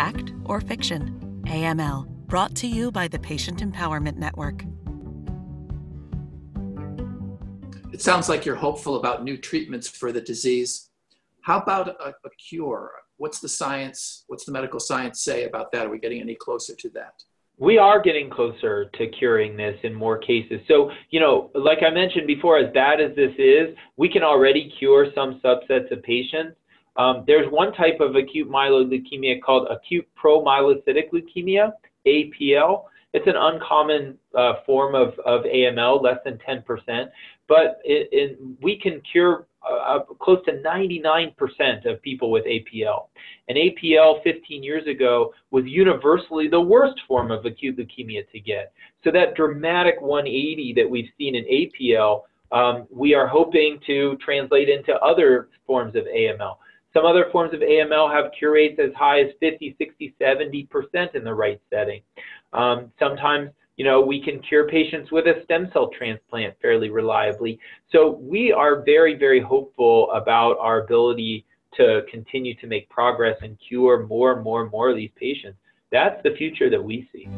Fact or fiction? AML, brought to you by the Patient Empowerment Network. It sounds like you're hopeful about new treatments for the disease. How about a, a cure? What's the science, what's the medical science say about that? Are we getting any closer to that? we are getting closer to curing this in more cases. So, you know, like I mentioned before, as bad as this is, we can already cure some subsets of patients. Um, there's one type of acute myeloid leukemia called acute promyelocytic leukemia, APL. It's an uncommon uh, form of, of AML, less than 10%, but it, it, we can cure uh, close to 99% of people with APL. And APL 15 years ago was universally the worst form of acute leukemia to get. So that dramatic 180 that we've seen in APL, um, we are hoping to translate into other forms of AML. Some other forms of AML have cure rates as high as 50, 60, 70% in the right setting. Um, sometimes, you know, we can cure patients with a stem cell transplant fairly reliably. So we are very, very hopeful about our ability to continue to make progress and cure more and more and more of these patients. That's the future that we see.